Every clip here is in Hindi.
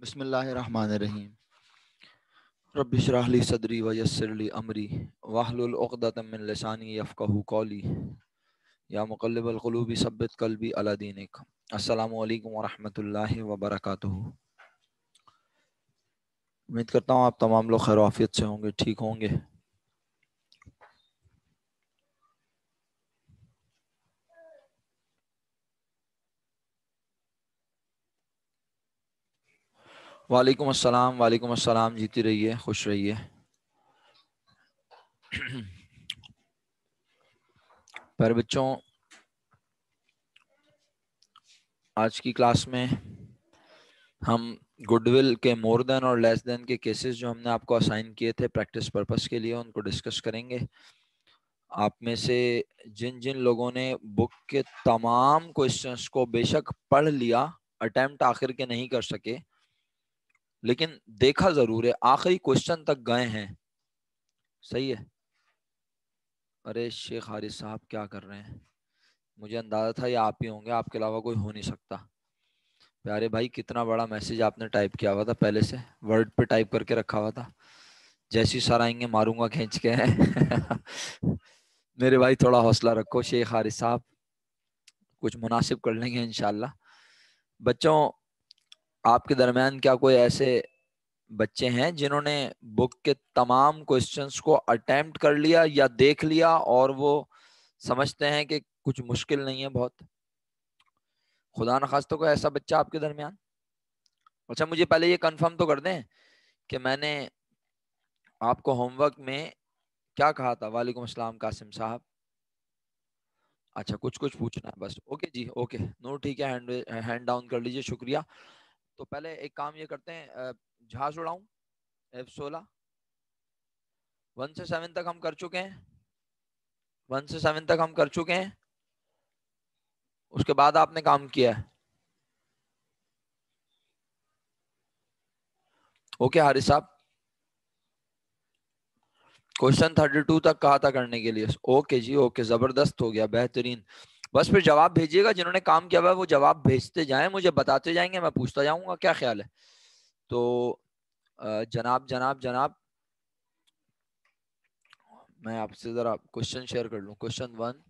बसमीम रबिशराहली सदरी वयसरली अमरी। लिसानी यफ़क़हू कौली। या मुकलबलूबी क़ुलूबि कलबी क़ल्बी अला दीनिक। अस्सलामु अलैकुम वरहमतुल्लाहि वबरकातुहू। उम्मीद करता हूँ आप तमाम लोग खैर आफियत से होंगे, ठीक होंगे। वालेकुम अस्सलाम वालेकुम अस्सलाम, जीती रहिए, खुश रहिए। पर बच्चों, आज की क्लास में हम गुडविल के मोर देन और लेस देन के केसेस जो हमने आपको असाइन किए थे प्रैक्टिस पर्पस के लिए, उनको डिस्कस करेंगे। आप में से जिन जिन लोगों ने बुक के तमाम क्वेश्चंस को बेशक पढ़ लिया, अटेम्प्ट आखिर के नहीं कर सके लेकिन देखा ज़रूर है, आखिरी क्वेश्चन तक गए हैं। सही है? अरे शेख हारिस साहब, क्या कर रहे हैं? मुझे अंदाज़ा था ये आप ही होंगे, आपके अलावा कोई हो नहीं सकता। प्यारे भाई, कितना बड़ा मैसेज आपने टाइप किया हुआ था, पहले से वर्ड पे टाइप करके रखा हुआ था। जैसी सर आएँगे मारूँगा खींच के। मेरे भाई, थोड़ा हौसला रखो, शेख हारिस साहब। कुछ मुनासिब कर लेंगे इनशाला बच्चों आपके दरमियान क्या कोई ऐसे बच्चे हैं जिन्होंने बुक के तमाम क्वेश्चंस को अटेम्प्ट कर लिया या देख लिया और वो समझते हैं कि कुछ मुश्किल नहीं है बहुत? खुदा न तो ऐसा बच्चा आपके दरमियान? अच्छा मुझे पहले ये कंफर्म तो कर दें कि मैंने आपको होमवर्क में क्या कहा था? वालेकुम अस्सलाम, कासिम साहब। अच्छा कुछ कुछ पूछना है बस। ओके जी, ओके। नो ठीक है हैंड हैंड डाउन कर लीजिए, शुक्रिया। तो पहले एक काम ये करते हैं जहाज़ उड़ाऊं, एफ़ सोलह। वन से सेवन तक हम कर चुके हैं। वन से सेवन तक हम कर चुके हैं। उसके बाद आपने काम किया है। ओके हारिस साहब। क्वेश्चन थर्टी टू तक कहा था करने के लिए। ओके जी, ओके, ज़बरदस्त हो गया, बेहतरीन। बस फिर जवाब भेजिएगा, जिन्होंने काम किया हुआ है, वो जवाब भेजते जाएँ, मुझे बताते जाएँगे, मैं पूछता जाऊँगा, क्या ख्याल है? तो जनाब जनाब जनाब, मैं आपसे जरा क्वेश्चन शेयर कर लूँ। Question one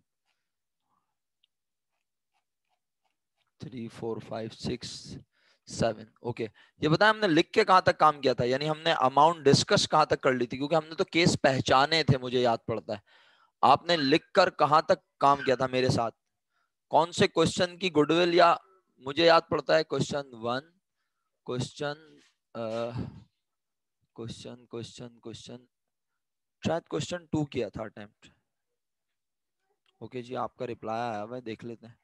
three four five six seven okay ये बताया हमने लिख के कहाँ तक काम किया था? यानी हमने अमाउंट डिस्कस कहाँ तक कर ली थी? क्योंकि हमने तो केस पहचाने थे, मुझे याद पड़ता है। आपने लिख कर कहाँ तक काम किया था मेरे साथ? कौन से क्वेश्चन की गुडविल या मुझे याद पड़ता है? Question one question question question question शायद क्वेश्चन टू किया था अटेम्प्ट ओके जी, आपका रिप्लाई आया हुआ देख लेते हैं.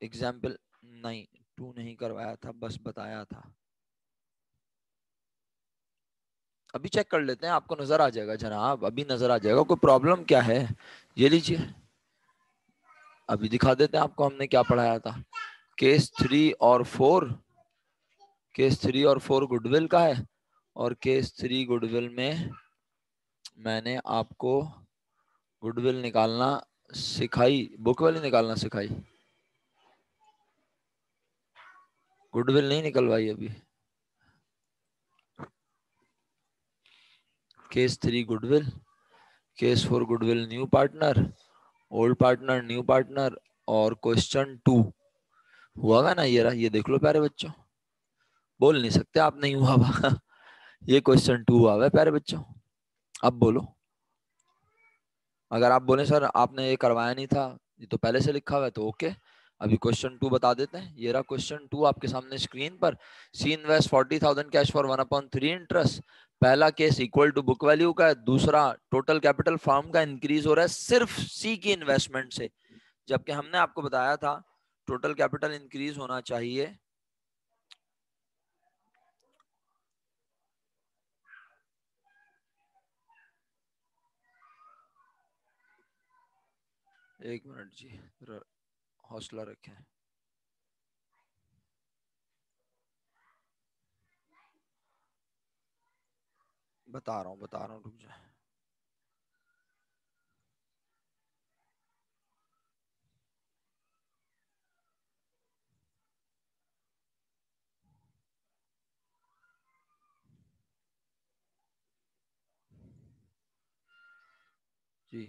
एग्ज़ाम्पल नहीं टू नहीं करवाया था, बस बताया था. अभी चेक कर लेते हैं, आपको नज़र आ जाएगा जनाब, अभी नज़र आ जाएगा, कोई प्रॉब्लम क्या है? ये लीजिए. अभी दिखा देते हैं आपको हमने क्या पढ़ाया था। केस थ्री और फोर, केस थ्री और फोर गुडविल का है, और केस थ्री गुडविल में मैंने आपको गुडविल निकालना सिखाई, बुक वाली निकालना सिखाई। गुडविल नहीं निकलवाई अभी। Case three goodwill, case four goodwill new partner old partner new partner और क्वेश्चन टू हुआ ना ये रहा? ये देख लो प्यारे बच्चों। बोल नहीं सकते आप, नहीं हुआ ये क्वेश्चन टू हुआ हुआ प्यारे बच्चों। अब बोलो। अगर आप बोले, सर, आपने ये करवाया नहीं था, ये तो पहले से लिखा हुआ है तो ओके अभी क्वेश्चन टू बता देते हैं। ये रहा क्वेश्चन टू आपके सामने स्क्रीन पर। C invest forty thousand cash for one upon three interest पहला case equal to book value का है, दूसरा टोटल कैपिटल फर्म का इंक्रीज हो रहा है सिर्फ़ सी की इन्वेस्टमेंट से। जबकि हमने आपको बताया था टोटल कैपिटल इंक्रीज होना चाहिए। एक मिनट जी हौसला रखें। बता रहा हूँ बता रहा हूँ रुक जा। जी।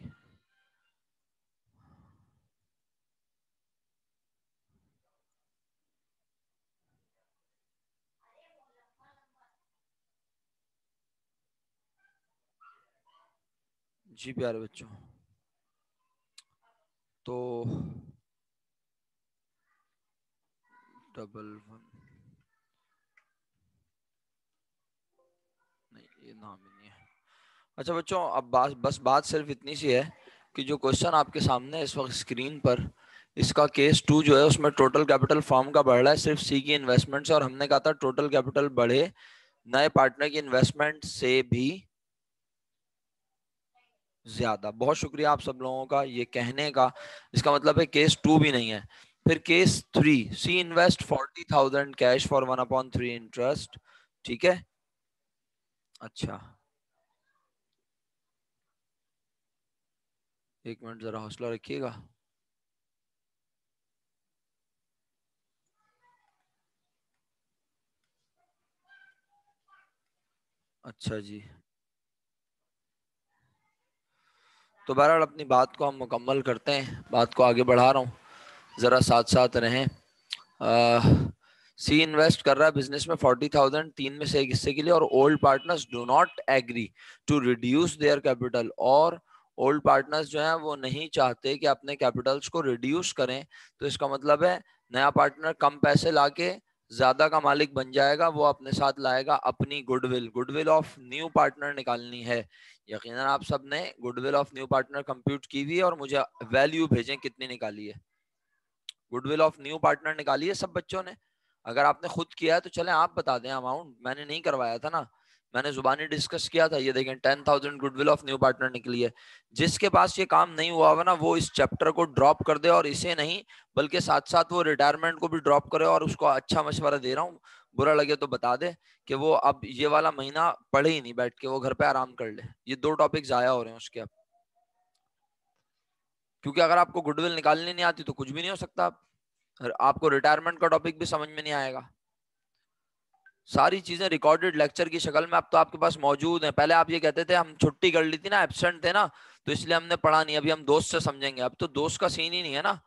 जी प्यारे बच्चों तो डबल वन नहीं, ये नाम ही नहीं है। अच्छा बच्चों, अब बात, बस बात सिर्फ़ इतनी सी है कि जो क्वेश्चन आपके सामने इस वक्त स्क्रीन पर, इसका केस टू जो है, उसमें टोटल कैपिटल फॉर्म का बढ़ रहा है, सिर्फ़ सी की इन्वेस्टमेंट से, और हमने कहा था टोटल कैपिटल बढ़े, नए पार्टनर की इन्वेस्टमेंट से भी ज़्यादा। बहुत शुक्रिया आप सब लोगों का ये कहने का। इसका मतलब है केस टू भी नहीं है। फिर case three, C invest forty thousand cash for one upon three interest. ठीक है? अच्छा। एक मिनट जरा हौसला रखिएगा। अच्छा जी। तो बहरहाल अपनी बात को हम मुकम्मल करते हैं, बात को आगे बढ़ा रहा हूँ, ज़रा साथ साथ रहें सी इन्वेस्ट कर रहा है बिज़नेस में फोर्टी थाउज़ेंड तीन में से एक हिस्से के लिए और old partners do not agree to reduce their capital और ओल्ड पार्टनर्स जो हैं वो नहीं चाहते कि अपने कैपिटल्स को रिड्यूस करें। तो इसका मतलब है नया पार्टनर कम पैसे लाके ज़्यादा का मालिक बन जाएगा, वो अपने साथ लाएगा अपनी goodwill goodwill of new partner निकालनी है। यकीनन आप सबने goodwill of new partner compute की हुई है और मुझे वैल्यू भेजें कितनी निकाली है। गुडविल ऑफ़ न्यू पार्टनर निकाली है सब बच्चों ने। अगर आपने खुद किया है तो चले, आप बता दें अमाउंट मैंने नहीं करवाया था ना। मैंने जुबानी डिस्कस किया था। ये देखें ten thousand goodwill of new partner निकली है। जिसके पास ये काम नहीं हुआ हुआ ना, वो इस चैप्टर को ड्रॉप कर दे और इसे नहीं, बल्कि साथ साथ वो रिटायरमेंट को भी ड्रॉप करे और उसको अच्छा मशवरा दे रहा हूँ। बुरा लगे तो बता दे कि वो अब ये वाला महीना पढ़े ही नहीं, बैठ के वो घर पे आराम कर ले। ये दो टॉपिक जाया हो रहे हैं उसके अब। क्योंकि अगर आपको गुडविल निकालनी नहीं आती तो कुछ भी नहीं हो सकता। आपको रिटायरमेंट का टॉपिक भी समझ में नहीं आएगा। सारी चीज़ें रिकॉर्डेड लेक्चर की शक्ल में अब तो आपके पास मौजूद है। पहले आप ये कहते थे, हम छुट्टी कर ली थी ना एबसेंट थे ना तो इसलिए हमने पढ़ा नहीं, अभी हम दोस्त से समझेंगे। अब तो दोस्त का सीन ही नहीं है ना।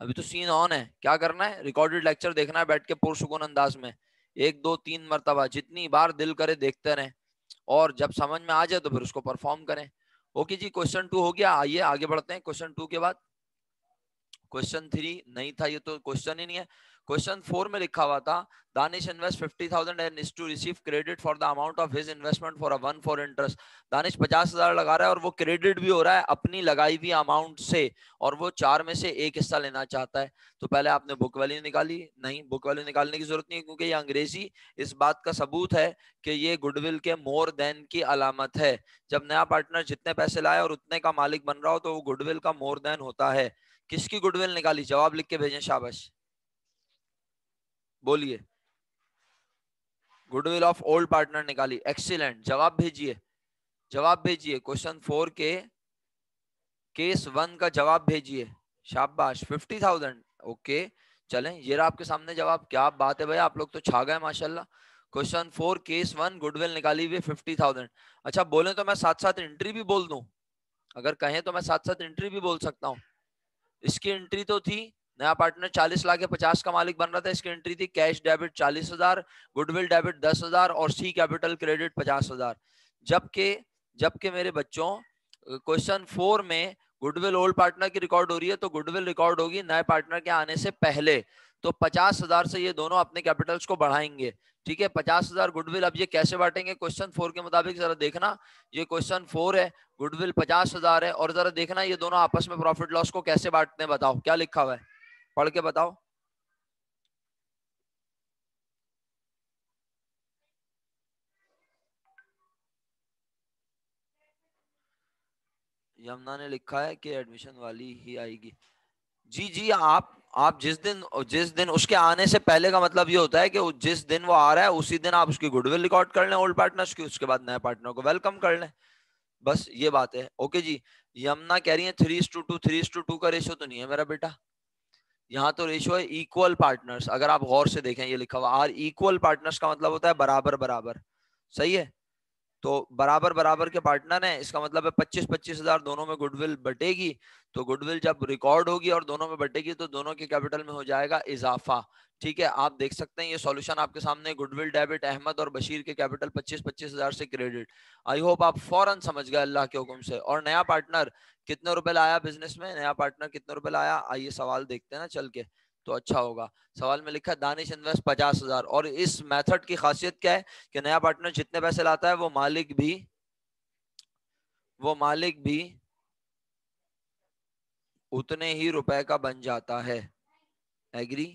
अभी तो सीन ऑन है। क्या करना है? रिकॉर्डेड लेक्चर देखना है, बैठ के पुरसुकून अंदाज में। एक, दो, तीन मरतबा जितनी बार दिल करे देखते रहें और जब समझ में आ जाए तो फिर उसको परफॉर्म करें। ओके जी क्वेश्चन टू हो गया। आइए, आगे बढ़ते हैं। क्वेश्चन टू के बाद। क्वेश्चन थ्री नहीं था ये तो क्वेश्चन ही नहीं है। क्वेश्चन फोर में लिखा हुआ था Danish invest fifty thousand and is to receive credit for the amount of his investment for a one four interest Danish पचास हज़ार लगा रहा है और वो क्रेडिट भी हो रहा है अपनी लगाई हुई अमाउंट से और वो चार में से एक हिस्सा लेना चाहता है। तो पहले आपने बुक वैल्यू निकाली। नहीं बुक वैल्यू निकालने की ज़रूरत नहीं है क्योंकि ये अंग्रेज़ी इस बात का सबूत है कि ये गुडविल के मोर देन की अलामत है। जब नया पार्टनर जितने पैसे लाए और उतने का मालिक बन रहा हो तो वो गुडविल का मोर देन होता है। किसकी गुडविल निकाली? जवाब लिख के भेजें शाबाश। बोलिए। गुडविल ऑफ़ ओल्ड पार्टनर निकाली। एक्सीलेंट जवाब भेजिए। जवाब भेजिए। क्वेश्चन फोर के केस वन का जवाब भेजिए। शाबाश। फिफ्टी थाउज़ेंड ओके चलें। ये रहा आपके सामने जवाब। क्या बात है भाई आप लोग तो छा गए, माशाल्लाह। Question four case one goodwill निकाली हुई फिफ्टी थाउज़ेंड अच्छा बोले तो मैं साथ साथ एंट्री भी बोल दूँ। अगर कहें तो मैं साथ साथ एंट्री भी बोल सकता हूँ। इसकी एंट्री तो थी नया पार्टनर चालीस लाख या पचास का मालिक बन रहा था। इसकी एंट्री थी कैश डेबिट चालीस हज़ार गुडविल डेबिट दस हज़ार और सी कैपिटल क्रेडिट पचास हज़ार। जबकि जबकि मेरे बच्चों क्वेश्चन फोर में गुडविल ओल्ड पार्टनर की रिकॉर्ड हो रही है तो गुडविल रिकॉर्ड होगी नए पार्टनर के आने से पहले। तो पचास हज़ार से ये दोनों अपने कैपिटल्स को बढ़ाएँगे। ठीक है, पचास हज़ार गुडविल अब ये कैसे बांटेंगे? क्वेश्चन फोर के मुताबिक जरा देखना। ये क्वेश्चन फोर है गुडविल पचास हज़ार है और जरा देखना ये दोनों आपस में प्रॉफिट लॉस को कैसे बांटते हैं, बताओ, क्या लिखा हुआ है? पढ़ के बताओ। यमुना ने लिखा है कि एडमिशन वाली ही आएगी। जी जी, आप आप जिस दिन जिस दिन उसके आने से पहले का मतलब ये होता है कि जिस दिन वो आ रहा है, उसी दिन आप उसकी गुडविल रिकॉर्ड कर लें ओल्ड पार्टनर्स की, उसके बाद नए पार्टनर को वेलकम कर लें। बस ये बात है। ओके जी, यमुना कह रही है three two two three two two का रेशो तो नहीं है मेरा बेटा। यहाँ तो रेशियो है इक्वल पार्टनर्स अगर आप गौर से देखें, ये लिखा हुआ आर इक्वल पार्टनर्स का मतलब होता है बराबर बराबर। सही है? तो बराबर बराबर के पार्टनर हैं, इसका मतलब है पच्चीस पच्चीस हज़ार दोनों में गुडविल बटेगी। तो गुडविल जब रिकॉर्ड होगी और दोनों में बटेगी तो दोनों के कैपिटल में हो जाएगा इजाफा। ठीक है? आप देख सकते हैं, ये सॉल्यूशन आपके सामने गुडविल डेबिट अहमद और बशीर के कैपिटल पच्चीस पच्चीस हज़ार से क्रेडिट आई होप आप फ़ौरन समझ गए अल्लाह के हुक्म से। और नया पार्टनर कितने रुपए लाया बिज़नेस में, नया पार्टनर कितने रुपए लाया, आइए सवाल देखते हैं ना चल के तो अच्छा होगा। सवाल में लिखा दानिश इन्वेस्ट पचास हज़ार। और इस मेथड की खासियत क्या है कि नया पार्टनर जितने पैसे लाता है, वो मालिक भी, वो मालिक भी उतने ही रुपए का बन जाता है। एग्री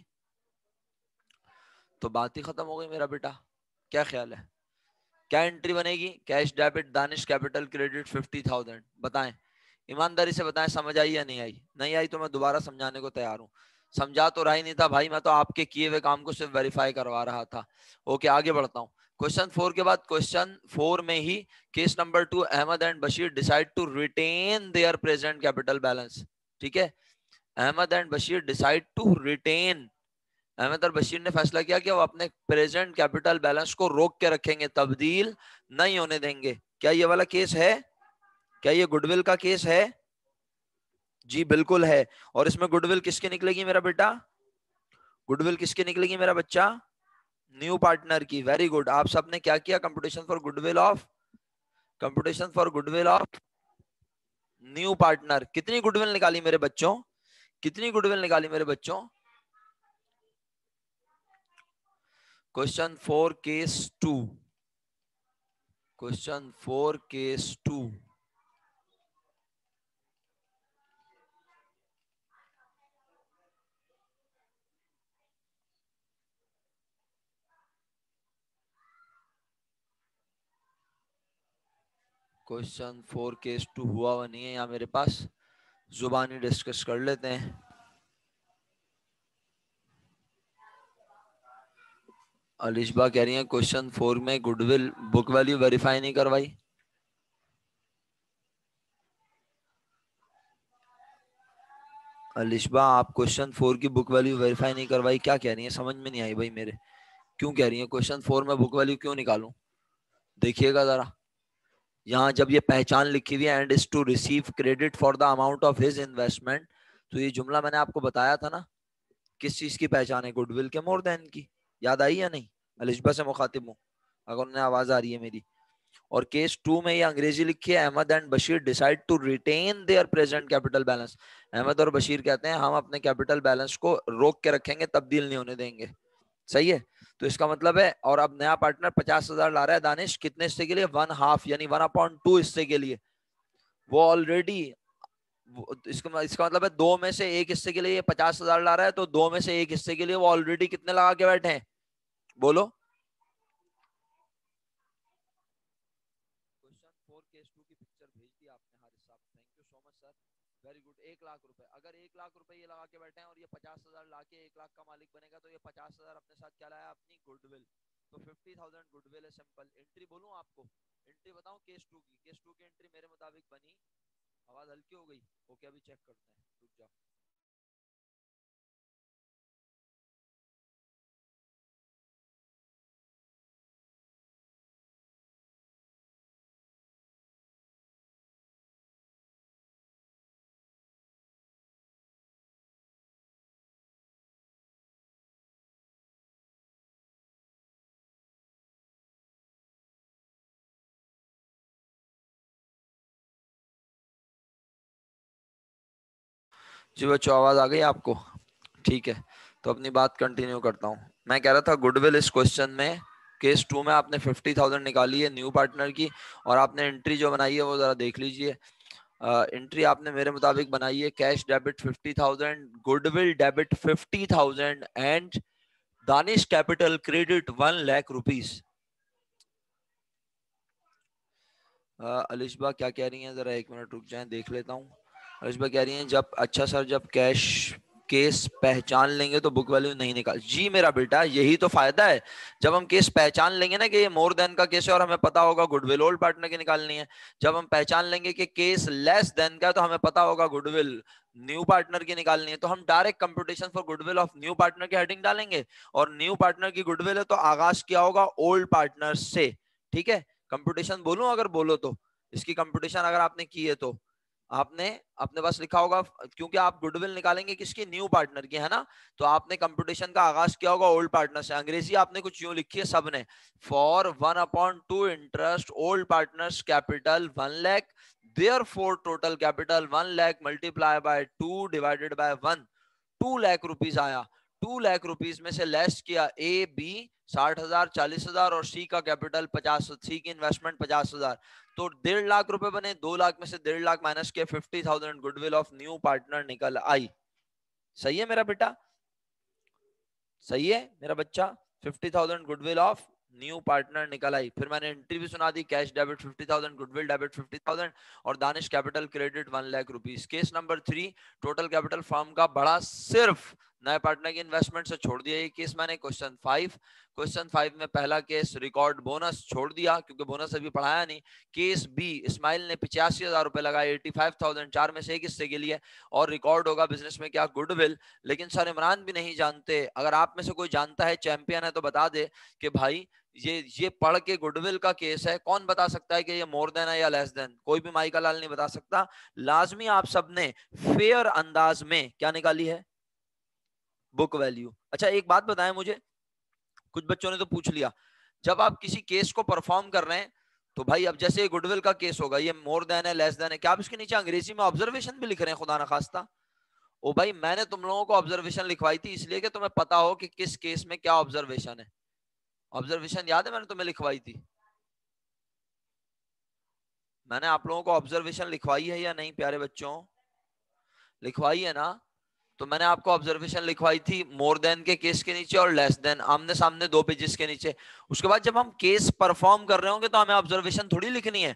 तो बात ही खत्म हो गई मेरा बेटा। क्या ख्याल है? क्या एंट्री बनेगी? Cash debit Danish capital credit fifty thousand बताएँ। ईमानदारी से बताएँ, समझ आई या नहीं आई? नहीं आई तो मैं दोबारा समझाने को तैयार हूँ। समझा तो रहा ही नहीं था भाई, मैं तो आपके किए हुए काम को सिर्फ़ वेरीफाई करवा रहा था। ओके आगे बढ़ता हूँ। क्वेश्चन फोर के बाद क्वेश्चन फोर में ही case number two Ahmad and Bashir decide to retain their present capital balance ठीक है? Ahmad and Bashir decide to retain Ahmad और बशीर ने फैसला किया कि वो अपने प्रेजेंट कैपिटल बैलेंस को रोक के रखेंगे, तब्दील नहीं होने देंगे। क्या ये वाला केस है? क्या ये गुडविल का केस है? जी, बिल्कुल है। और इसमें गुडविल किसके निकलेगी मेरा बेटा? गुडविल किसके निकलेगी मेरा बच्चा? न्यू पार्टनर की। वेरी गुड आप सबने क्या किया? Competition for goodwill of competition for goodwill of new partner कितनी गुडविल निकाली मेरे बच्चों? कितनी गुडविल निकाली मेरे बच्चों? Question four case two question four case two question four case two हुआ हुआ नहीं है यहाँ मेरे पास। जुबानी डिस्कस कर लेते हैं। अलिशबा कह रही है क्वेश्चन फोर में गुडविल बुक वैल्यू वेरीफाई नहीं करवाई। अलिशबा, आप क्वेश्चन फोर की बुक वैल्यू वेरीफाई नहीं करवाई। क्या कह रही है? समझ में नहीं आई भाई मेरे। क्यों कह रही है? क्वेश्चन फोर में बुक वैल्यू क्यों निकालूं? देखिएगा जरा। यहाँ जब ये पहचान लिखी हुई है and is to receive credit for the amount of his investment तो ये जुमला मैंने आपको बताया था ना, किस चीज़ की पहचान है? गुडविल के मोर देन की। याद आई या नहीं? अलिशबा से मुखातिब हूँ, अगर उन्हें आवाज़ आ रही है मेरी। और केस टू में ये अंग्रेज़ी लिखी है, Ahmad and Bashir decide to retain their present capital balance Ahmad और बशीर कहते हैं, हम अपने कैपिटल बैलेंस को रोक के रखेंगे, तब्दील नहीं होने देंगे। सही है? तो इसका मतलब है, और अब नया पार्टनर पचास हज़ार ला रहा है दानिश, कितने हिस्से के लिए? वन हाफ़ यानी वन अपॉइंट टू हिस्से के लिए। वो ऑलरेडी इसका इसका मतलब है दो में से एक हिस्से के लिए पचास हज़ार ला रहा है तो दो में से एक हिस्से के लिए वो ऑलरेडी कितने लगा के बैठे हैं? बोलो एक लाख रुपए अगर एक लाख रुपए ये लगा के बैठे हैं और ये पचास हज़ार ला के एक लाख का मालिक बनेगा तो ये पचास हज़ार अपने साथ क्या लाया अपनी? गुडविल तो फिफ्टी थाउज़ेंड गुडविल है सिंपल एंट्री बोलूँ आपको? एंट्री बताऊँ केस टू की? केस टू की एंट्री मेरे मुताबिक बनी। आवाज़ हल्की हो गई। ओके अभी चेक करते हैं। रुक जाओ। जी, बच्चों, आवाज़ आ गई आपको? ठीक है तो अपनी बात कंटिन्यू करता हूँ। मैं कह रहा था गुडविल इस क्वेश्चन में केस टू में आपने फिफ्टी थाउज़ेंड निकाली है न्यू पार्टनर की, और आपने एंट्री जो बनाई है वो जरा देख लीजिए। एंट्री आपने मेरे मुताबिक बनाई है cash debit fifty thousand goodwill debit fifty thousand and Danish capital credit one lakh rupees Alishba, क्या कह रही हैं? जरा एक मिनट रुक जाए, देख लेता हूँ। अलिशबा कह रही हैं, जब अच्छा सर, जब कैश, केस पहचान लेंगे तो बुक वैल्यू नहीं निकाल। जी मेरा बेटा, यही तो फ़ायदा है। जब हम केस पहचान लेंगे ना कि ये मोर देन का केस है और हमें पता होगा गुडविल ओल्ड पार्टनर की निकालनी है। जब हम पहचान लेंगे कि केस लेस देन का है तो हमें पता होगा गुडविल न्यू पार्टनर की निकालनी है। तो हम direct computation for goodwill of new partner की हेडिंग डालेंगे और न्यू पार्टनर की गुडविल है तो आगाज़ किया होगा ओल्ड पार्टनर से। ठीक है? कंप्यूटेशन बोलूँ अगर बोलो तो। इसकी कंप्यूटेशन अगर आपने की है तो। आपने अपने पास लिखा होगा, क्योंकि आप गुडविल निकालेंगे किसकी? न्यू पार्टनर की, है ना? तो आपने कंप्यूटेशन का आगाज़ किया होगा ओल्ड पार्टनर से। अंग्रेज़ी आपने कुछ यूँ लिखी है सबने। For one upon two interest old partners capital one lakh therefore total capital one lakh multiply by two divided by one two lakh rupees आया। टू लैख रुपीज़ में से लेस किया ए बी साठ हज़ार, चालीस हज़ार और सी का कैपिटल पचास सी की इन्वेस्टमेंट पचास हज़ार। तो डेढ़ लाख रुपए बने, दो लाख में से डेढ़ लाख माइनस के fifty thousand goodwill of new partner निकल आई। सही है मेरा बेटा? सही है मेरा बच्चा? Fifty thousand goodwill of new partner निकल आई। फिर मैंने एंट्री भी सुना दी cash debit fifty thousand goodwill debit fifty thousand और Danish capital credit one lakh rupees case number three total capital firm का बड़ा सिर्फ़ नए पार्टनर की इन्वेस्टमेंट से छोड़ दिया, ये केस मैंने क्वेश्चन फाइव क्वेश्चन फाइव में पहला केस रिकॉर्ड बोनस छोड़ दिया, क्योंकि बोनस अभी पढ़ाया नहीं। केस बी इस्माइल ने पिचासी हज़ार रुपए लगाए एटी फाइव थाउज़ेंड चार में से एक हिस्से के लिए, और रिकॉर्ड होगा बिज़नेस में क्या गुडविल लेकिन सर इमरान भी नहीं जानते, अगर आप में से कोई जानता है चैंपियन है तो बता दे कि भाई, ये ये पढ़ के गुडविल का केस है, कौन बता सकता है कि ये मोर देन है या लेस देन कोई भी माइका लाल नहीं बता सकता। लाजमी आप सबने फेयर अंदाज में क्या निकाली है? बुक वैल्यू अच्छा एक बात बताएँ मुझे। कुछ बच्चों ने तो पूछ लिया, जब आप किसी केस को परफॉर्म कर रहे हैं तो भाई अब जैसे गुडविल का केस होगा, ये मोर देन है लेस देन है, क्या आप इसके नीचे अंग्रेज़ी में ऑब्जर्वेशन भी लिख रहे हैं, खुदा ना खास्ता? ओ भाई, मैंने तुम लोगों को ऑब्जर्वेशन लिखवाई थी, इसलिए कि तुम्हें पता हो कि किस केस में क्या ऑब्जर्वेशन है। ऑब्जर्वेशन याद है मैंने तुम्हें लिखवाई थी? मैंने आप लोगों को ऑब्जर्वेशन लिखवाई है या नहीं, प्यारे बच्चों? लिखवाई है ना? तो मैंने आपको ऑब्जर्वेशन लिखवाई थी मोर देन के केस के नीचे और लेस देन आमने सामने दो पेजेस के नीचे। उसके बाद जब हम केस परफॉर्म कर रहे होंगे तो हमें ऑब्जर्वेशन थोड़ी लिखनी है।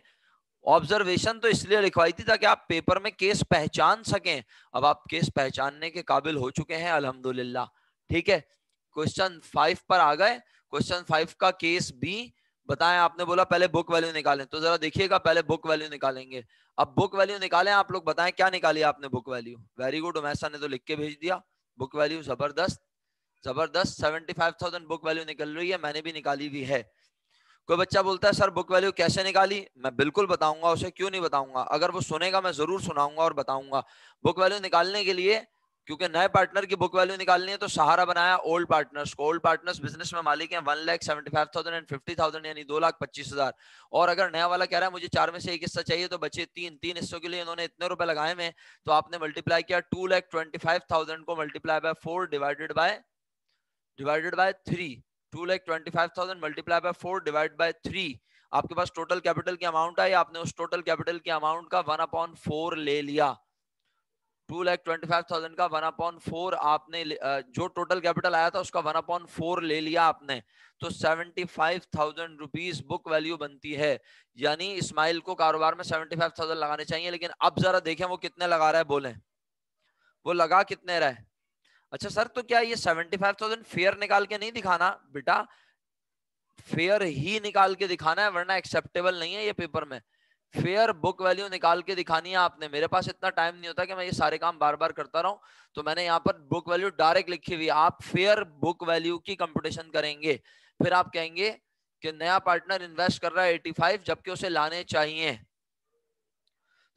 ऑब्जर्वेशन तो इसलिए लिखवाई थी ताकि आप पेपर में केस पहचान सकें। अब आप केस पहचानने के काबिल हो चुके हैं, अल्हम्दुलिल्लाह। ठीक है? क्वेश्चन फाइव पर आ गए। क्वेश्चन फाइव का केस बी बताएँ, आपने बोला पहले बुक वैल्यू निकालें तो जरा देखिएगा पहले बुक वैल्यू निकालेंगे। अब बुक वैल्यू निकालें, आप लोग बताएँ क्या निकाली आपने book value very good Umaisa ने तो लिख के भेज दिया। बुक वैल्यू ज़बरदस्त ज़बरदस्त seventy five thousand book value निकल रही है, मैंने भी निकाली हुई है। कोई बच्चा बोलता है, सर बुक वैल्यू कैसे निकाली? मैं बिल्कुल बताऊँगा, उसे क्यों नहीं बताऊँगा? अगर वो सुनेगा, मैं ज़रूर सुनाऊँगा और बताऊँगा। बुक वैल्यू निकालने के लिए क्योंकि नए पार्टनर की बुक वैल्यू निकालनी है तो सहारा बनाया ओल्ड पार्टनर्स को। ओल्ड पार्टनर्स बिज़नेस में मालिक हैं one lakh seventy five thousand and fifty thousand यानी दो लाख पच्चीस हज़ार। और अगर नया वाला कह रहा है, मुझे चार में से एक हिस्सा चाहिए तो बचे तीन। तीन हिस्सों के लिए इन्होंने इतने रुपए लगाए हुए तो आपने मल्टीप्लाई किया two lakh twenty five thousand को multiply by four divided by divided by three two lakh twenty five thousand multiply by four divide by three आपके पास टोटल कैपिटल की अमाउंट आई, आपने उस टोटल कैपिटल की अमाउंट का वन अपॉन फोर ले लिया। Two lakh twenty five thousand का वन अपॉन फोर आपने जो टोटल कैपिटल आया था उसका वन अपॉन फोर ले लिया आपने। तो seventy five thousand rupees book value बनती है। यानी इस्माइल को कारोबार में सेवेंटी फाइव थाउज़ेंड लगाने चाहिए, लेकिन अब जरा देखें वो कितने लगा रहा है, बोले। वो लगा कितने रहे अच्छा सर तो क्या ये सेवेंटी फाइव थाउज़ेंड फेयर निकाल के नहीं दिखाना, बेटा? फेयर ही निकाल के दिखाना है, वरना एक्सेप्टेबल नहीं है ये पेपर में। फेयर बुक वैल्यू निकाल के दिखानी है आपने। मेरे पास इतना टाइम नहीं होता कि मैं ये सारे काम बार बार करता रहूँ। तो मैंने यहाँ पर बुक वैल्यू डायरेक्ट लिखी हुई आप फेयर बुक वैल्यू की कंपटीशन करेंगे। फिर आप कहेंगे कि नया पार्टनर इन्वेस्ट कर रहा है 85 जबकि उसे लाने चाहिए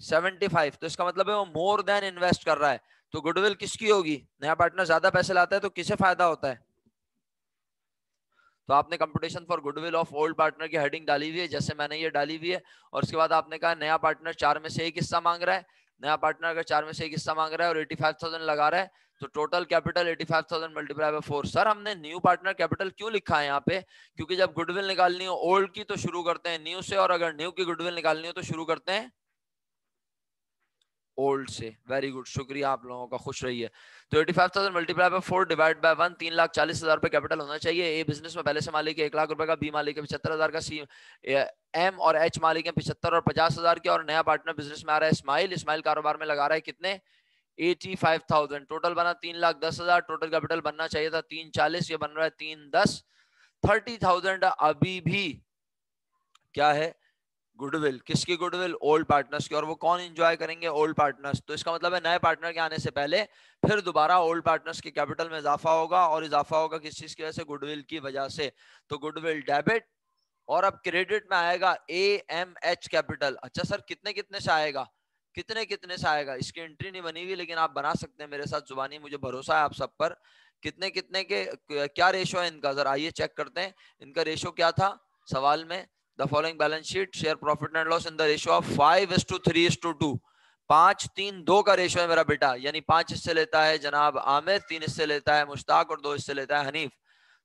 75 तो इसका मतलब है वो मोर देन इन्वेस्ट कर रहा है। तो गुडविल किसकी होगी? नया पार्टनर ज़्यादा पैसे लाता है तो किसे फ़ायदा होता है? तो आपने competition for goodwill of old partner की हेडिंग डाली हुई है, जैसे मैंने ये डाली हुई है। और उसके बाद आपने कहा नया पार्टनर चार में से एक हिस्सा मांग रहा है। नया पार्टनर अगर चार में से एक हिस्सा मांग रहा है और एटी फाइव थाउज़ेंड लगा रहा है तो total capital eighty five thousand multiply by four sir हमने न्यू पार्टनर कैपिटल क्यों लिखा है यहाँ पे? क्योंकि जब गुडविल निकालनी हो ओल्ड की तो शुरू करते हैं न्यू से, और अगर न्यू की गुडविल निकालनी हो तो शुरू करते हैं ओल्ड से। वेरी गुड शुक्रिया आप लोगों का, खुश रहिए। तो eighty five thousand multiply by four divide by one तीन लाख चालीस हज़ार रुपए कैपिटल होना चाहिए। ए बिज़नेस में पहले से मालिक है, एक लाख रुपए का बी मालिक है, पचहत्तर हज़ार का सी एम और एच मालिक है पिछहत्तर और पचास हज़ार के, और नया पार्टनर बिज़नेस में आ रहा है इस्माइल इस्माइल कारोबार में लगा रहा है कितने? एटी फाइव थाउज़ेंड टोटल बना तीन लाख दस हज़ार। टोटल कैपिटल बनना चाहिए था तीन चालीस, ये बन रहा है तीन दस। थर्टी थाउज़ेंड अभी भी क्या है? गुडविल, किसकी गुडविल? ओल्ड पार्टनर्स की। और वो कौन एंजॉय करेंगे ओल्ड पार्टनर्स? तो इसका मतलब है नए पार्टनर के आने से पहले फिर दोबारा ओल्ड पार्टनर्स के कैपिटल में इजाफा होगा। और इजाफा होगा किस चीज़ की? वजह से गुडविल की वजह से। तो गुडविल डेबिट और अब क्रेडिट में आएगा ए एम एच कैपिटल। अच्छा सर, कितने कितने से आएगा? कितने कितने से आएगा? इसकी एंट्री नहीं बनी हुई, लेकिन आप बना सकते हैं मेरे साथ जुबानी। मुझे भरोसा है आप सब पर। कितने कितने के, क्या रेशो है इनका? जरा आइए चेक करते हैं। इनका रेशो क्या था? सवाल में the following balance sheet share profit and loss in the ratio of five is to three is to two पाँच तीन दो का रेशो है मेरा बेटा, यानी पाँच हिस्से लेता है जनाब आमिर, तीन हिस्से लेता है मुश्ताक और दो हिस्से लेता है हनीफ।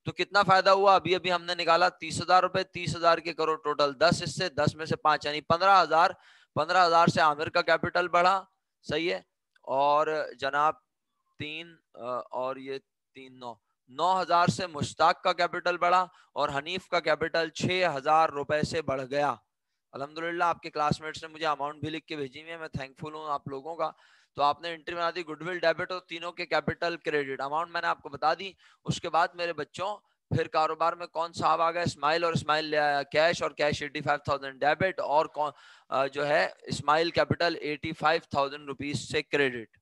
तो कितना फ़ायदा हुआ? अभी अभी हमने निकाला तीस हज़ार रुपए, तीस हज़ार के करो टोटल दस हिस्से दस में से पाँच, यानी पंद्रह हज़ार पंद्रह हज़ार से आमिर का कैपिटल बढ़ा। सही है? और जनाब तीन और ये तीन नौ। नौ हज़ार से मुश्ताक का कैपिटल बढ़ा और हनीफ का कैपिटल छह हज़ार रुपए से बढ़ गया। अल्हम्दुलिल्लाह, आपके क्लासमेट्स ने मुझे अमाउंट भी लिख के भेजी हुई है, मैं थैंकफुल हूँ आप लोगों का। तो आपने एंट्री बना दी गुडविल डेबिट और तीनों के कैपिटल क्रेडिट अमाउंट मैंने आपको बता दी, उसके बाद मेरे बच्चों, फिर कारोबार में कौन साहब आ गया? स्माइल और स्माइल ले आया कैश और cash eighty five thousand debit और कौन जो है smile capital eighty five thousand rupees से क्रेडिट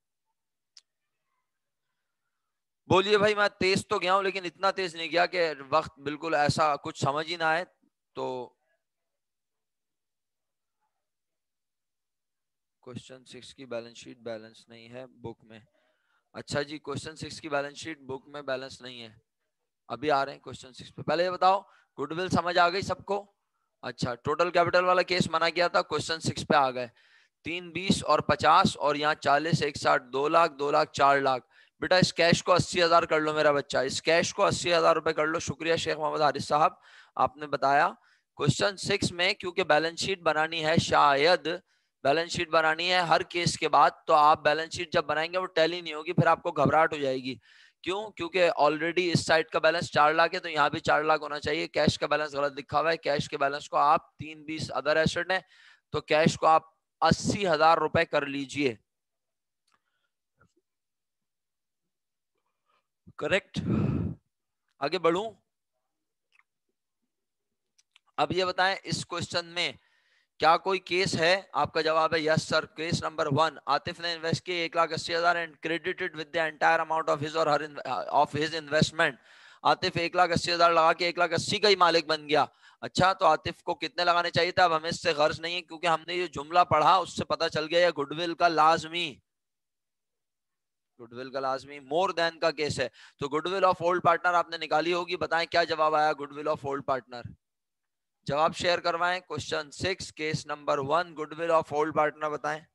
बोलिए भाई, मैं तेज तो गया हूँ, लेकिन इतना तेज नहीं गया कि वक्त बिल्कुल ऐसा कुछ समझ ही ना आए तो क्वेश्चन सिक्स की बैलेंस शीट बैलेंस नहीं है बुक में। अच्छा जी क्वेश्चन सिक्स की बैलेंस शीट बुक में बैलेंस नहीं है। अभी आ रहे हैं क्वेश्चन सिक्स पे। पहले ये बताओ गुडविल समझ आ गई सबको? अच्छा टोटल कैपिटल वाला केस मना किया था क्वेश्चन सिक्स पे आ गए। तीन, बीस और पचास और यहाँ चालीस, एक साठ, दो लाख दो लाख, चार लाख। बेटा, इस कैश को अस्सी हज़ार कर लो मेरा बच्चा। इस कैश को अस्सी हज़ार रुपए कर लो। शुक्रिया शेख मोहम्मद हारिस साहब, आपने बताया। क्वेश्चन सिक्स में, क्योंकि बैलेंस शीट बनानी है, शायद बैलेंस शीट बनानी है हर केस के बाद तो आप बैलेंस शीट जब बनाएँगे, वो टैली नहीं होगी, फिर आपको घबराहट हो जाएगी। क्यों? क्योंकि ऑलरेडी इस साइड का बैलेंस चार लाख है तो यहाँ भी चार लाख होना चाहिए। कैश का बैलेंस गलत लिखा हुआ है। कैश के बैलेंस को आप तीन बीस अदर एसेट है तो कैश को आप अस्सी हज़ार रुपए कर लीजिए। करेक्ट आगे बढ़ू। अब ये बताएँ, इस क्वेश्चन में क्या कोई केस है? आपका जवाब है yes sir case number one Atif ने इन्वेस्ट किए एक लाख अस्सी हज़ार and credited with the entire amount of his और her of his investment Atif एक लाख अस्सी हज़ार लगा के एक लाख अस्सी का ही मालिक बन गया। अच्छा तो आतिफ को कितने लगाने चाहिए थे? अब हमें इससे गर्ज नहीं है, क्योंकि हमने ये जुमला पढ़ा, उससे पता चल गया गुडविल का लाजमी गुडविल का लाजमी मोर देन का केस है। तो गुडविल ऑफ़ ओल्ड पार्टनर आपने निकाली होगी, बताएँ क्या जवाब आया गुडविल ऑफ़ ओल्ड पार्टनर? जवाब शेयर करवाएँ, question six, case number one, goodwill of old partner बताएँ।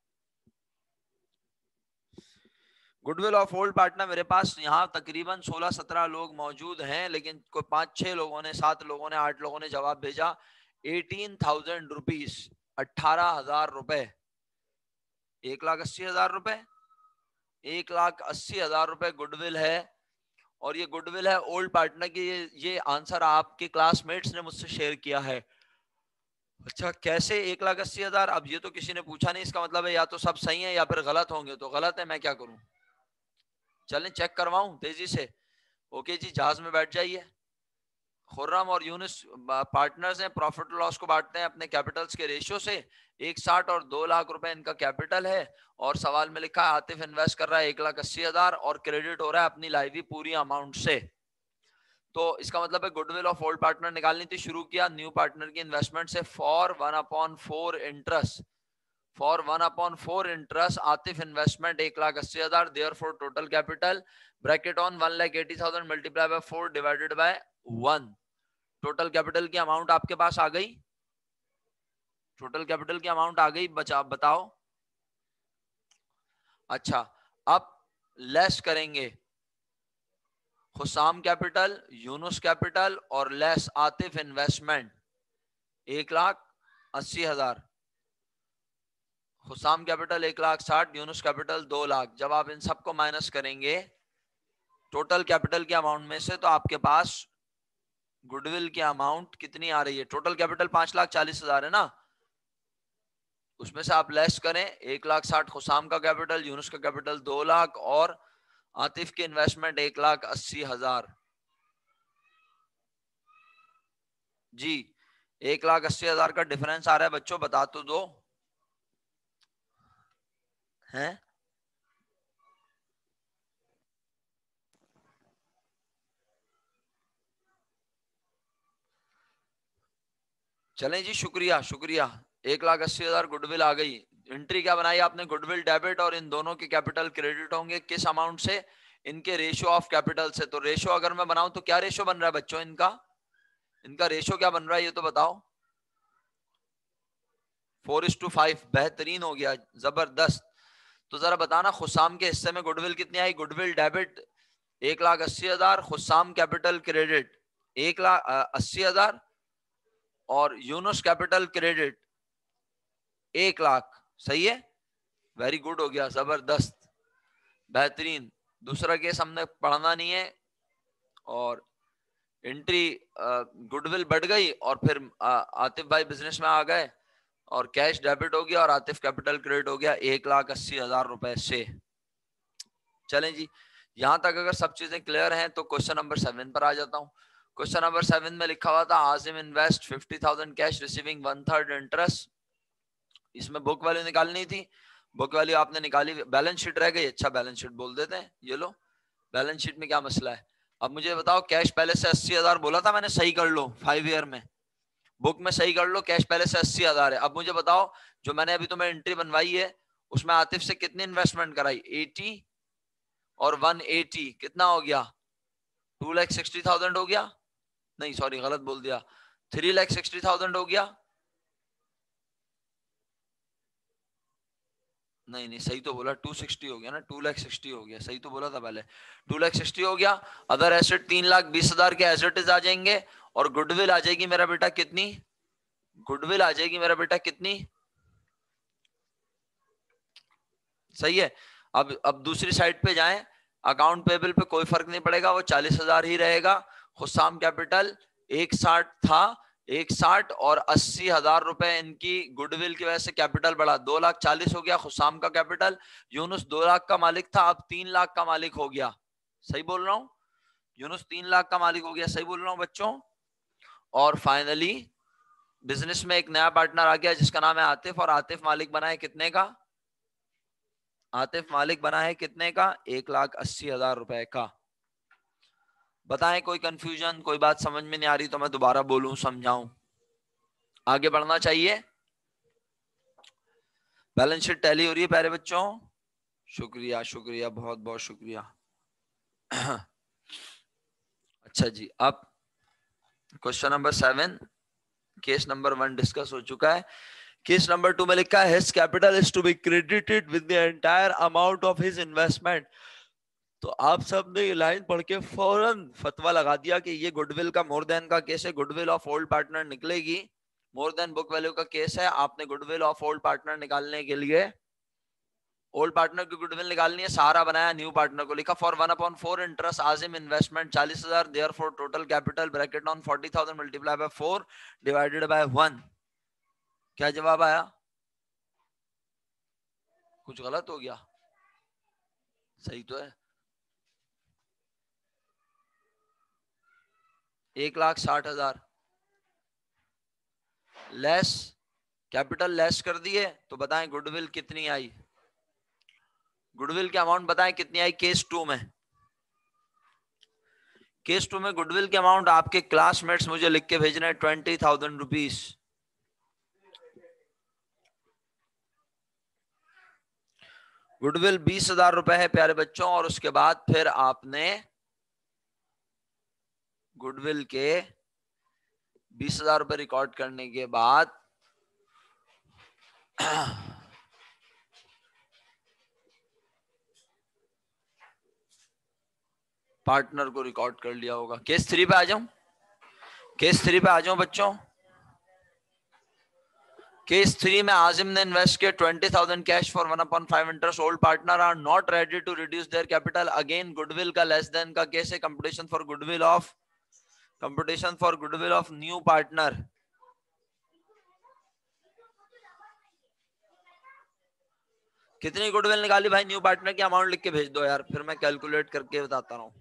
गुडविल ऑफ़ ओल्ड पार्टनर मेरे पास यहाँ तकरीबन 16-17 लोग मौजूद हैं, लेकिन कोई पाँच छह लोगों ने, सात लोगों ने, आठ लोगों ने जवाब भेजा। एटीन थाउज़ेंड रुपीज़ अठारह हज़ार रुपए। एक लाख अस्सी हज़ार रुपए। एक लाख अस्सी हज़ार रुपए गुडविल है। और ये गुडविल है ओल्ड पार्टनर की। ये ये आंसर आपके क्लासमेट्स ने मुझसे शेयर किया है। अच्छा कैसे एक लाख अस्सी हज़ार? अब ये तो किसी ने पूछा नहीं, इसका मतलब है या तो सब सही है या फिर गलत होंगे। तो गलत है, मैं क्या करूँ? चलें, चेक करवाऊं तेज़ी से। ओके जी, जहाज़ में बैठ जाइए। खुर्रम और यूनिस पार्टनर्स हैं प्रॉफिट लॉस को बांटते हैं अपने कैपिटल्स के रेशियो से। एक साठ और दो लाख रुपए इनका कैपिटल है और सवाल में लिखा है, आतिफ इन्वेस्ट कर रहा है एक लाख अस्सी हज़ार और क्रेडिट हो रहा है अपनी लाइव पूरी अमाउंट से। तो इसका मतलब है गुडविल ऑफ़ ओल्ड पार्टनर निकालनी थी, शुरू किया न्यू पार्टनर की इन्वेस्टमेंट से। For one upon four interest for one upon four interest Atif investment एक लाख अस्सी हज़ार there for total capital bracket on one lakh eighty thousand multiply by four divided by one total capital की अमाउंट आपके पास आ गई? टोटल कैपिटल की अमाउंट आ गई, बचा बताओ। अच्छा अब लेस करेंगे। हुसाम कैपिटल यूनुस कैपिटल और लेस आतिफ इन्वेस्टमेंट एक लाख अस्सी हज़ार। हुसाम कैपिटल एक लाख साठ यूनुस कैपिटल दो लाख। जब आप इन सबको माइनस करेंगे टोटल कैपिटल के अमाउंट में से तो आपके पास गुडविल की अमाउंट कितनी आ रही है? टोटल कैपिटल पाँच लाख चालीस हज़ार है ना? उसमें से आप लेस करें, एक लाख साठ खुसाम का कैपिटल यूनुस का कैपिटल दो लाख और आतिफ की इन्वेस्टमेंट एक लाख अस्सी हज़ार। जी, एक लाख अस्सी हज़ार का डिफरेंस आ रहा है, बच्चों बता तो दो। हैं? चलें जी, शुक्रिया शुक्रिया। एक लाख अस्सी हज़ार गुडविल आ गई। एंट्री क्या बनाई आपने? गुडविल, डेबिट और इन दोनों के कैपिटल क्रेडिट होंगे। किस अमाउंट से? इनके रेशियो ऑफ़ कैपिटल से। तो रेशियो अगर मैं बनाऊँ तो क्या रेशियो बन रहा है बच्चों इनका? इनका रेशियो क्या बन रहा है ये तो बताओ। फोर इज़ टू फाइव बेहतरीन हो गया, ज़बरदस्त। तो जरा बताना खुशाम के हिस्से में गुडविल कितनी आई? गुडविल, डेबिट, एक लाख अस्सी हज़ार। खुशाम कैपिटल क्रेडिट, एक लाख अस्सी हज़ार। और यूनुस कैपिटल क्रेडिट एक लाख, सही है? वेरी गुड हो गया, ज़बरदस्त, बेहतरीन। दूसरा केस हमने पढ़ना नहीं है और एंट्री गुडविल बढ़ गई और फिर आतिफ भाई बिज़नेस में आ गए और कैश डेबिट हो गया और आतिफ कैपिटल क्रेडिट हो गया एक लाख अस्सी हज़ार रुपए से। चलें जी, यहाँ तक अगर सब चीज़ें क्लियर हैं तो क्वेश्चन नंबर सेवन पर आ जाता हूँ। क्वेश्चन नंबर सेवन में लिखा हुआ था Azim invest fifty thousand cash receiving one third interest इसमें बुक वैल्यू निकालनी थी। बुक वैल्यू आपने निकाली बैलेंस शीट रह गई अच्छा बैलेंस शीट बोल देते हैं, ये लो। बैलेंस शीट में क्या मसला है? अब मुझे बताओ कैश पहले से अस्सी हज़ार बोला था मैंने, सही कर लो फाइव ईयर में। बुक में सही कर लो कैश पहले से अस्सी हज़ार है। अब मुझे बताओ, जो मैंने अभी तुम्हें एंट्री बनवाई है, उसमें आतिफ से कितनी इन्वेस्टमेंट कराई? एटी और वन एटी कितना हो गया? टू लैख सिक्सटी थाउज़ेंड हो गया। नहीं सॉरी गलत बोल दिया। थ्री लैख सिक्सटी थाउज़ेंड हो गया। नहीं नहीं, सही तो बोला टू सिक्सटी हो गया ना टू लैख सिक्सटी हो गया, सही तो बोला था पहले। टू लैख सिक्सटी हो गया अदर एसेट तीन लाख बीस हज़ार के एसेट आ जाएँगे, और गुडविल आ जाएगी मेरा बेटा कितनी? गुडविल आ जाएगी मेरा बेटा कितनी? सही है। अब अब दूसरी साइड पे जाएँ अकाउंट पेबल पे कोई फ़र्क नहीं पड़ेगा, वो चालीस हज़ार ही रहेगा। खुशाम कैपिटल, एक साठ था, एक साठ और अस्सी हज़ार रुपए इनकी गुडविल की वजह से कैपिटल बढ़ा। दो लाख चालीस हो गया खुशाम का कैपिटल। यूनुस दो लाख का मालिक था, अब तीन लाख का मालिक हो गया। सही बोल रहा हूँ? यूनुस तीन लाख का मालिक हो गया, सही बोल रहा हूँ बच्चों? और फाइनली बिज़नेस में एक नया पार्टनर आ गया जिसका नाम है आतिफ। और आतिफ मालिक बना है कितने का? आतिफ मालिक बना है कितने का? एक लाख अस्सी हज़ार रुपए का। बताएँ, कोई कंफ्यूजन कोई बात समझ में नहीं आ रही तो मैं दोबारा बोलूँ, समझाऊं। आगे बढ़ना चाहिए। बैलेंस शीट टैली हो रही है, प्यारे बच्चों। शुक्रिया शुक्रिया, बहुत बहुत शुक्रिया। अच्छा जी, अब question number seven case number one discuss हो चुका है। केस नंबर टू में लिखा है his capital is to be credited with the entire amount of his investment तो आप सबने ये लाइन पढ़ के फ़ौरन फतवा लगा दिया कि ये गुडविल का मोर देन का केस है, गुडविल ऑफ़ ओल्ड पार्टनर निकलेगी। मोर देन बुक वैल्यू का केस है, आपने गुडविल ऑफ़ ओल्ड पार्टनर निकालने के लिए, ओल्ड पार्टनर की गुडविल निकालनी है सहारा बनाया, न्यू पार्टनर को लिखा for one upon four interest Azim investment चालीस हज़ार there for total capital bracket on forty thousand multiply by four divided by one क्या जवाब आया? कुछ गलत हो गया? सही तो है। एक लाख साठ हज़ार। लेस कैपिटल लेस कर दिए तो बताएँ गुडविल कितनी आई? गुडविल के अमाउंट बताएँ कितनी आई केस टू में? केस टू में गुडविल के अमाउंट आपके क्लासमेट्स मुझे लिख के भेज रहे हैं ट्वेंटी थाउज़ेंड रुपीज़ गुडविल बीस हज़ार रुपए है प्यारे बच्चों, और उसके बाद फिर आपने गुडविल के बीस हज़ार रुपए रिकॉर्ड करने के बाद पार्टनर को रिकॉर्ड कर लिया होगा। केस थ्री पे आ जाऊँ? केस थ्री पे आ जाऊँ बच्चों? केस थ्री में आजिम ने इन्वेस्ट किया twenty thousand cash for one upon five interest old partner are not ready to reduce their capital again goodwill का लेस देन का केस है। Competition for goodwill of competition for goodwill of new partner कितनी गुडविल निकाली भाई न्यू पार्टनर की अमाउंट लिख के भेज दो यार, फिर मैं कैलकुलेट करके बताता हूँ।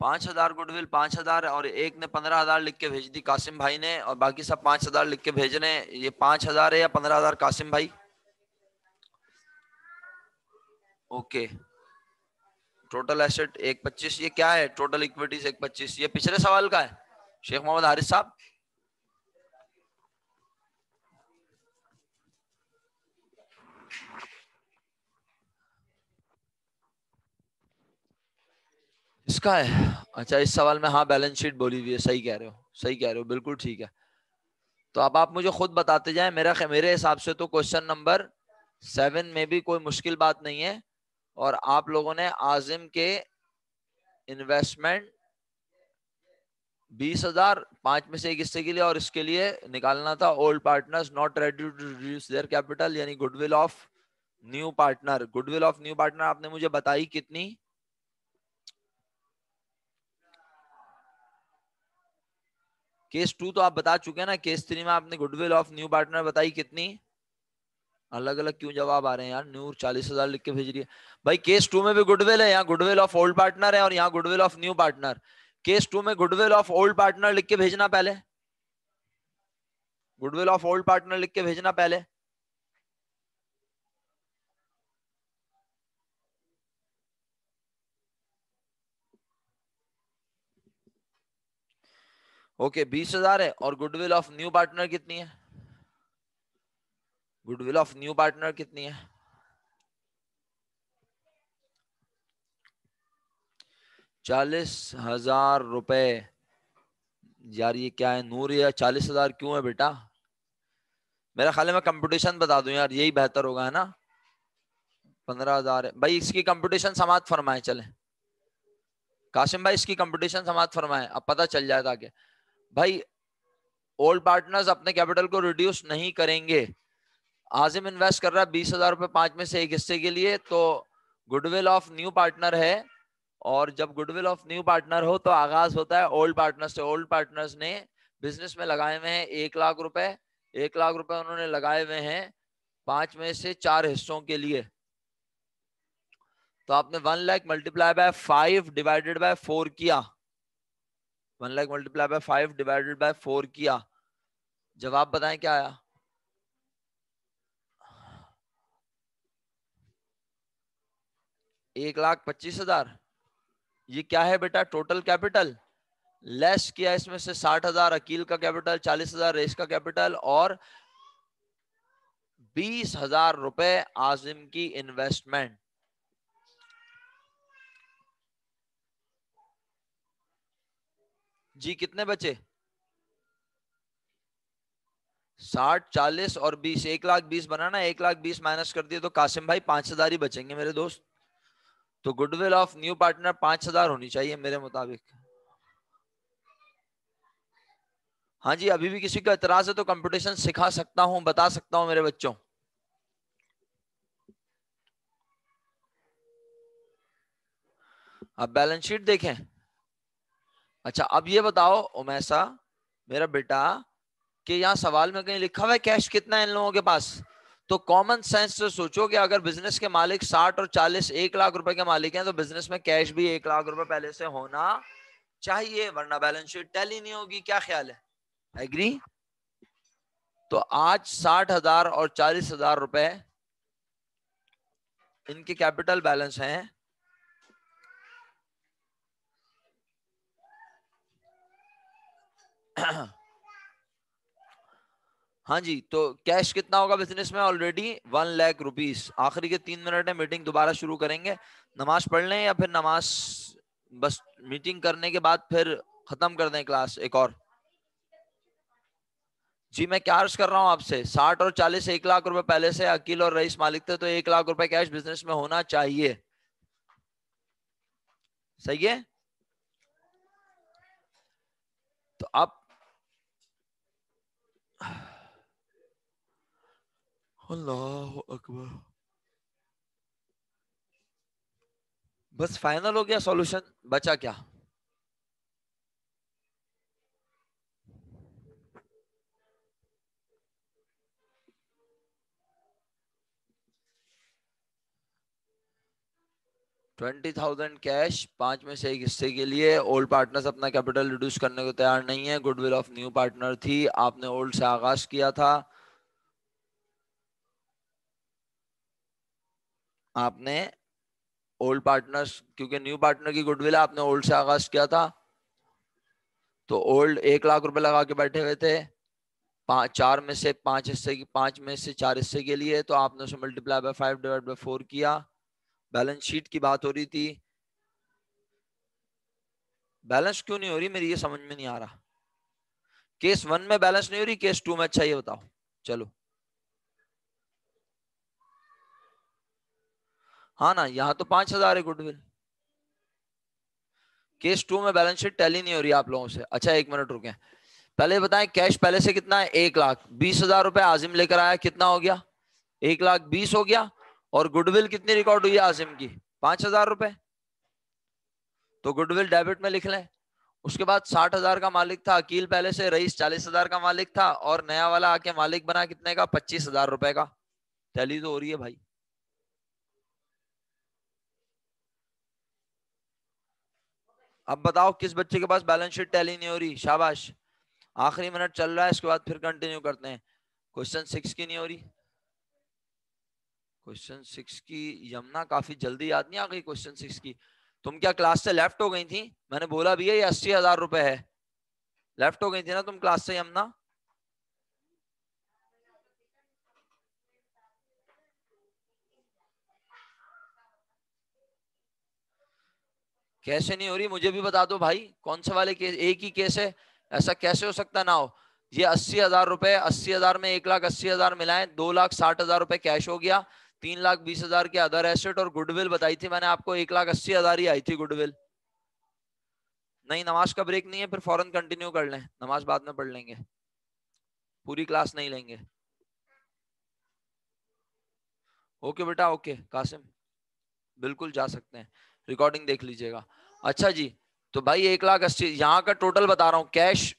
पाँच हज़ार गुडविल पाँच हज़ार और एक ने पंद्रह हज़ार लिख के भेज दी कासिम भाई ने और बाकी सब पाँच हज़ार लिख के भेज रहे हैं ये पाँच हज़ार है या पंद्रह हज़ार कासिम भाई? ओके टोटल एसेट एक पच्चीस, ये क्या है? टोटल इक्विटीज एक पच्चीस, ये पिछले सवाल का है? शेख मोहम्मद हारिस साहब? इसका है? अच्छा इस सवाल में हाँ बैलेंस शीट बोली हुई है, सही कह रहे हो, सही कह रहे हो, बिल्कुल ठीक है। तो अब आप मुझे खुद बताते जाएँ, मेरा, मेरे हिसाब से तो क्वेश्चन नंबर सेवन में भी कोई मुश्किल बात नहीं है। और आप लोगों ने आजिम के इन्वेस्टमेंट बीस हज़ार, पाँच में से एक हिस्से के लिए और इसके लिए निकालना था। Old partners not ready to reduce their capital यानी goodwill of new partner goodwill of new partner आपने मुझे बताई कितनी? केस टू तो आप बता चुके हैं ना केस थ्री में आपने गुडविल ऑफ़ न्यू पार्टनर बताई कितनी? अलग अलग क्यों जवाब आ रहे हैं यार? न्यू चालीस हज़ार लिख के भेज रही है। भाई, केस टू में भी गुडविल है, यहाँ गुडविल ऑफ़ ओल्ड पार्टनर है और यहाँ goodwill of new partner. Case two में गुडविल ऑफ़ ओल्ड पार्टनर लिख के भेजना पहले। गुडविल ऑफ़ ओल्ड पार्टनर लिख के भेजना पहले। ओके, बीस हज़ार है और गुडविल ऑफ़ न्यू पार्टनर कितनी है? गुडविल ऑफ़ न्यू पार्टनर कितनी है? चालीस हज़ार रुपए। यार, ये क्या है? नूर, या चालीस हज़ार क्यों है बेटा? मेरा ख्याल मैं कंपटीशन बता दूँ यार, यही बेहतर होगा, है ना? पंद्रह हज़ार है। भाई, इसकी कंपटीशन समाप्त फरमाए, चले। कासिम भाई, इसकी कंपटीशन समाप्त फरमाए, अब पता चल जाएगा आगे भाई ओल्ड पार्टनर्स अपने कैपिटल को रिड्यूस नहीं करेंगे। आजिम इन्वेस्ट कर रहा है बीस हज़ार रुपए पाँच में से एक हिस्से के लिए तो गुडविल ऑफ़ न्यू पार्टनर है। और जब गुडविल ऑफ़ न्यू पार्टनर हो तो आगाज़ होता है ओल्ड पार्टनर से। ओल्ड पार्टनर्स ने बिज़नेस में लगाए हुए हैं एक लाख रुपए। एक लाख रुपए उन्होंने लगाए हुए हैं पाँच में से चार हिस्सों के लिए। तो आपने one lakh multiply by five divided by four किया। One lakh multiply by five divided by four किया। जवाब बताएँ क्या आया? एक लाख पच्चीस हज़ार। ये क्या है बेटा? टोटल कैपिटल लेस किया इसमें से साठ हज़ार, अकील का कैपिटल चालीस हज़ार, रेस का कैपिटल और बीस हज़ार रुपए आजिम की इन्वेस्टमेंट जी कितने बचे? साठ, चालीस और बीस। एक लाख बीस बनाना, एक लाख बीस माइनस कर दिए तो कासिम भाई पाँच हज़ार ही बचेंगे मेरे दोस्त। तो गुडविल ऑफ़ न्यू पार्टनर पाँच हज़ार होनी चाहिए मेरे मुताबिक। हाँ जी, अभी भी किसी का इतराज है तो कंपटीशन सिखा सकता हूँ, बता सकता हूँ मेरे बच्चों। अब बैलेंस शीट देखें। अच्छा अब ये बताओ उमैसा मेरा बेटा, कि यहाँ सवाल में कहीं लिखा हुआ है कैश कितना है इन लोगों के पास? तो कॉमन सेंस से सोचो कि अगर बिज़नेस के मालिक साठ और चालीस, एक लाख रुपए के मालिक हैं तो बिज़नेस में कैश भी एक लाख रुपए पहले से होना चाहिए, वरना बैलेंस शीट टैली नहीं होगी। क्या ख्याल है? एग्री तो आज साठ हज़ार और चालीस हज़ार रुपए, इनके कैपिटल बैलेंस हैं। हाँ जी तो कैश कितना होगा बिज़नेस में? ऑलरेडी वन लाख रुपीस आखिरी के तीन मिनट है मीटिंग दोबारा शुरू करेंगे। नमाज़ पढ़ लें या फिर नमाज़ बस मीटिंग करने के बाद फिर खत्म कर दें क्लास एक और? जी, मैं क्या अर्ज़ कर रहा हूँ आपसे? साठ और चालीस एक लाख रुपए पहले से अकील और रईस मालिक थे तो एक लाख रुपए कैश बिज़नेस में होना चाहिए। सही है? तो अब अल्लाह अकबर। बस फाइनल हो गया सॉल्यूशन बचा क्या? ट्वेंटी थाउज़ेंड कैश पाँच में से एक हिस्से के लिए ओल्ड पार्टनर्स अपना कैपिटल रिड्यूस करने को तैयार नहीं है। गुडविल ऑफ़ न्यू पार्टनर थी, आपने ओल्ड से आगाज़ किया था। आपने ओल्ड पार्टनर्स क्योंकि न्यू पार्टनर की गुडविल आपने ओल्ड से आगाज़ किया था। तो ओल्ड एक लाख रुपए लगा के बैठे हुए थे। चार में से पाँच हिस्से की, पाँच में से चार हिस्से के लिए तो आपने उसे multiply by five divide by four किया। बैलेंस शीट की बात हो रही थी। बैलेंस क्यों नहीं हो रही? मेरी ये समझ में नहीं आ रहा। केस वन में बैलेंस नहीं हो रही केस टू में अच्छा ये बताओ। चलो। हाँ ना, यहाँ तो पाँच हज़ार है गुडविल केस टू में बैलेंस शीट टैली नहीं हो रही आप लोगों से। अच्छा एक मिनट रुके। पहले बताएँ कैश पहले से कितना है? एक लाख। बीस हज़ार रुपए आजिम लेकर आया, कितना हो गया? एक लाख बीस हो गया। और गुडविल कितनी रिकॉर्ड हुई आजिम की? पाँच हज़ार रुपए। तो गुडविल डेबिट में लिख लें। उसके बाद साठ हज़ार का मालिक था, अकील पहले से, रईस चालीस हज़ार का मालिक था, और नया वाला आके मालिक बना कितने का? पच्चीस हज़ार रुपए का। टैली तो हो रही है भाई। अब बताओ किस बच्चे के पास बैलेंस शीट टैली नहीं हो रही? शाबाश। आखिरी मिनट चल रहा है, इसके बाद फिर कंटिन्यू करते हैं। क्वेश्चन सिक्स की नहीं हो रही। क्वेश्चन सिक्स की यमुना काफ़ी जल्दी याद नहीं आ गई क्वेश्चन सिक्स की। तुम क्या क्लास से लेफ़्ट हो गई थी? मैंने बोला भी है ये अस्सी हज़ार रुपए है। लेफ़्ट हो गई थी ना तुम क्लास से यमुना? कैसे नहीं हो रही? मुझे भी बता दो भाई, कौन से वाले केस, एक ही केस है? ऐसा कैसे हो सकता ना हो? ये अस्सी हज़ार रुपए, अस्सी हज़ार में एक लाख अस्सी हज़ार मिलाए, दो लाख साठ हज़ार रुपए कैश हो गया, तीन लाख बीस हज़ार के अदर एसेट और गुडविल बताई थी मैंने आपको, एक लाख अस्सी हज़ार ही आई थी गुडविल नहीं, नमाज़ का ब्रेक नहीं है, फिर फ़ौरन कंटिन्यू कर लें, नमाज़ बाद में पढ़ लेंगे। पूरी क्लास नहीं लेंगे। ओके बेटा ओके कासिम, बिल्कुल जा सकते हैं। रिकॉर्डिंग देख लीजिएगा। अच्छा जी तो भाई एक लाख अस्सी, यहाँ का टोटल बता रहा हूँ। कैश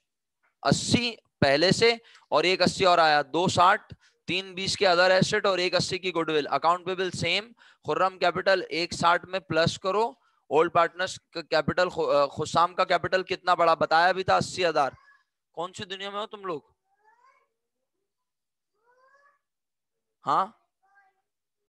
अस्सी पहले से और एक अस्सी और आया। दो साठ, तीन बीस के अदर एसेट और एक अस्सी की goodwill account payable same Khurram capital एक साठ में प्लस करो। ओल्ड पार्टनर्स का कैपिटल खुशाम का कैपिटल कितना बड़ा? बताया भी था अस्सी हज़ार। कौन सी दुनिया में हो तुम लोग? हाँ?